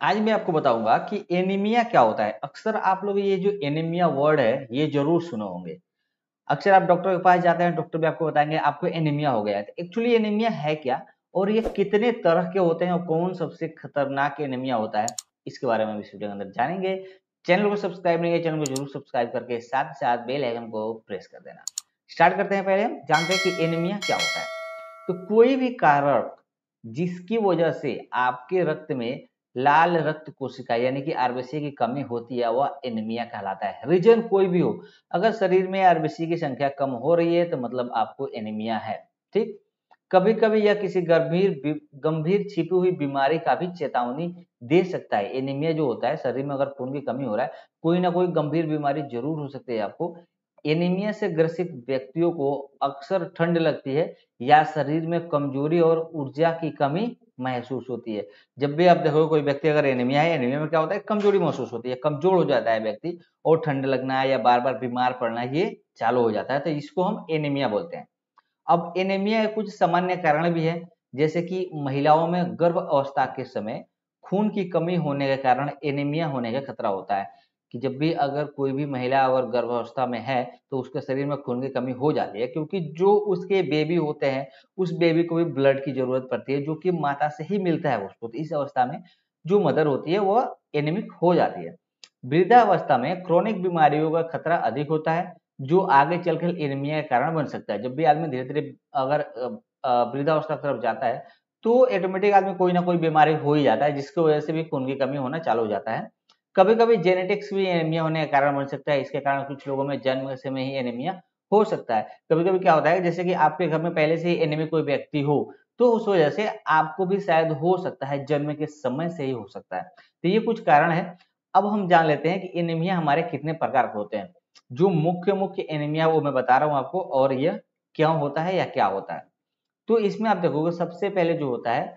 आज मैं आपको बताऊँगा कि एनीमिया क्या होता है। अक्सर आप लोग ये जो एनीमिया वर्ड है, ये ज़रूर सुने होंगे। अक्सर आप डॉक्टर के पास जाते हैं, डॉक्टर भी आपको बताएँगे, आपको एनीमिया हो गया है। एक्चुअली एनीमिया है क्या? और ये कितने तरह के होते हैं और कौन सबसे खतरनाक एनीमिया होता है, इसके बारे में इस वीडियो के अंदर जानेंगे। चैनल को सब्सक्राइब नहीं किया, चैनल को ज़रूर सब्सक्राइब करके साथ साथ बेल आइकन को प्रेस कर देना। स्टार्ट करते हैं पहले हम, जानते हैं कि एनीमिया क्या होता है। तो कोई भी कारण जिसकी वजह से आपके रक्त में लाल रक्त कोशिका, यानी कि आरबीसी की कमी होती है, वह एनीमिया कहलाता है। रीजन कोई भी हो, अगर शरीर में आरबीसी की संख्या कम हो रही है तो मतलब आपको एनीमिया है, ठीक? कभी कभी यह किसी गंभीर गंभीर छिपी हुई बीमारी का भी चेतावनी दे सकता है। एनीमिया जो होता है, शरीर में अगर खून की कमी हो रहा है, कोई ना कोई गंभीर बीमारी ज़रूर हो सकती है आपको। एनीमिया से ग्रसित व्यक्तियों को अक्सर ठंड लगती है, या शरीर में कमज़ोरी और ऊर्जा की कमी महसूस होती है। जब भी आप देखो कोई व्यक्ति अगर एनीमिया है एनीमिया में क्या होता है, कमज़ोरी महसूस होती है, कमज़ोर हो जाता है व्यक्ति और ठंड लगना या बार बार बीमार पड़ना ये चालू हो जाता है तो इसको हम एनीमिया बोलते हैं। अब एनीमिया के कुछ सामान्य कारण भी है, जैसे कि महिलाओं में गर्भ अवस्था के समय खून की कमी होने के कारण एनीमिया होने का खतरा होता है। कि जब भी अगर कोई भी महिला अगर गर्भावस्था में है तो उसके शरीर में खून की कमी हो जाती है, क्योंकि जो उसके बेबी होते हैं, उस बेबी को भी ब्लड की ज़रूरत पड़ती है, जो कि माता से ही मिलता है उसको तो इस अवस्था में जो मदर होती है वह एनिमिक हो जाती है। वृद्धावस्था में क्रोनिक बीमारियों का खतरा अधिक होता है, जो आगे चलकर एनीमिया के कारण बन सकता है। जब भी आदमी धीरे धीरे अगर वृद्धावस्था की तरफ़ जाता है तो ऑटोमेटिक आदमी कोई ना कोई बीमारी हो ही जाता है, जिसकी वजह से भी खून की कमी होना चालू हो जाता है। कभी कभी जेनेटिक्स भी एनीमिया होने का कारण बन सकता है। इसके कारण कुछ लोगों में जन्म से में ही एनीमिया हो सकता है। कभी कभी क्या होता है, जैसे कि आपके घर में पहले से ही एनीमिक कोई व्यक्ति हो तो उस वजह से आपको भी शायद हो सकता है, जन्म के समय से ही हो सकता है। तो ये कुछ कारण है। अब हम जान लेते हैं कि एनीमिया हमारे कितने प्रकार के होते हैं। जो मुख्य मुख्य एनीमिया वो मैं बता रहा हूँ आपको, और यह क्यों होता है या क्या होता है। तो इसमें आप देखोगे, सबसे पहले जो होता है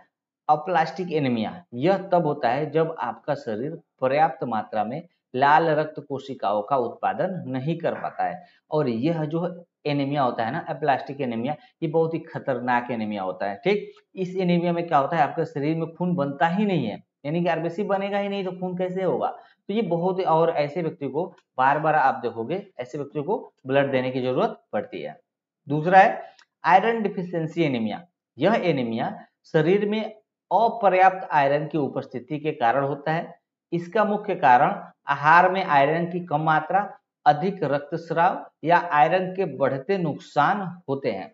अप्लास्टिक एनीमिया। यह तब होता है जब आपका शरीर पर्याप्त मात्रा में लाल रक्त कोशिकाओं का उत्पादन नहीं कर पाता है। और यह जो एनीमिया होता है ना, अप्लास्टिक एनीमिया, ये बहुत ही खतरनाक एनीमिया होता है, ठीक? इस एनीमिया में क्या होता है, आपके शरीर में खून बनता ही नहीं है। यानी कि आरबीसी बनेगा ही नहीं तो खून कैसे होगा? तो ये बहुत और ऐसे व्यक्ति को बार बार आप देखोगे, ऐसे व्यक्तियों को ब्लड देने की ज़रूरत पड़ती है। दूसरा है, आयरन डिफिशियंसी एनीमिया। यह एनीमिया शरीर में अपर्याप्त आयरन की उपस्थिति के कारण होता है। इसका मुख्य कारण आहार में आयरन की कम मात्रा, अधिक रक्तस्राव या आयरन के बढ़ते नुकसान होते हैं।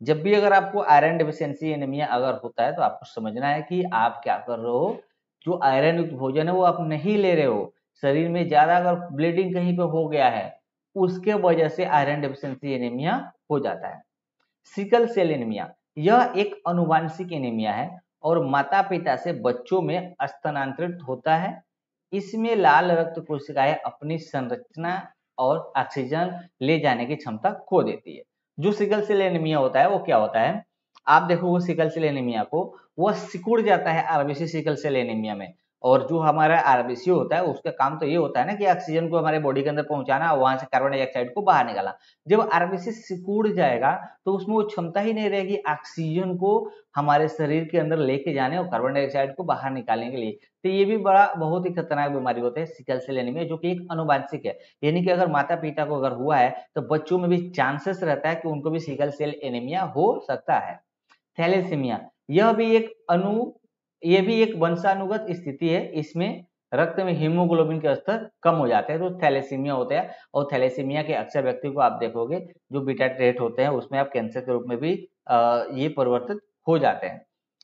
जब भी अगर आपको आयरन डिफिशियंसी एनीमिया अगर होता है तो आपको समझना है कि आप क्या कर रहे हो। जो आयरन युक्त भोजन है वो आप नहीं ले रहे हो। शरीर में ज़्यादा अगर ब्लीडिंग कहीं पे हो गया है, उसके वजह से आयरन डिफिशियंसी एनीमिया हो जाता है। सिकल सेल एनीमिया यह एक अनुवांशिक एनीमिया है और माता पिता से बच्चों में स्थानांतरित होता है। इसमें लाल रक्त कोशिकाएँ अपनी संरचना और ऑक्सीजन ले जाने की क्षमता खो देती है। जो सिकल सेल एनीमिया होता है, वो क्या होता है? आप देखो वो सिकल सेल एनीमिया को वह सिकुड़ जाता है आरबीसी सिकल सेल एनीमिया में। और जो हमारा आरबीसी होता है, उसका काम तो ये होता है ना कि ऑक्सीजन को हमारे बॉडी के अंदर पहुंचाना और वहाँ से कार्बन डाइऑक्साइड को बाहर निकालना। जब आरबीसी सिकुड़ जाएगा तो उसमें वो क्षमता ही नहीं रहेगी ऑक्सीजन को हमारे शरीर के अंदर लेके जाने और कार्बन डाइऑक्साइड को बाहर निकालने के लिए। तो ये भी बड़ा, बहुत ही खतरनाक बीमारी होता है सिकल सेल एनीमिया जो कि एक अनुवांशिक है। यानी कि अगर माता पिता को अगर हुआ है तो बच्चों में भी चांसेस रहता है कि उनको भी सिकल सेल एनीमिया हो सकता है। थैलेसीमिया, यह भी एक अनु ये भी एक वंशानुगत स्थिति है, इसमें रक्त में हीमोग्लोबिन के स्तर कम हो जाते हैं तो थैलेसीमिया होता है, और थैलेसीमिया के अक्सर व्यक्ति को आप देखोगे, जो बीटा ट्रेट होते हैं, उसमें आप कैंसर के रूप में भी ये परिवर्तित हो जाते हैं।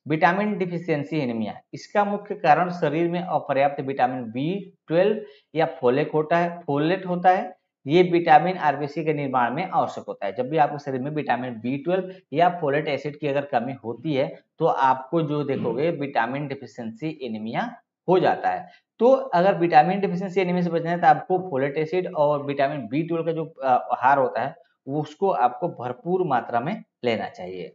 विटामिन डिफिशियंसी एनीमिया इसका मुख्य कारण शरीर में अपर्याप्त विटामिन बी ट्वेल्व या फोलेट होता है फोलेट होता है ये विटामिन आरबीसी के निर्माण में आवश्यक होता है। जब भी आपके शरीर में विटामिन बी ट्वेल्व या फोलेट एसिड की अगर कमी होती है तो आपको जो देखोगे विटामिन डिफिशियंसी एनीमिया हो जाता है। तो अगर विटामिन डिफिशियंसी एनीमिया से बचना है तो आपको फोलेट एसिड और विटामिन बी ट्वेल्व का जो आहार होता है, उसको आपको भरपूर मात्रा में लेना चाहिए।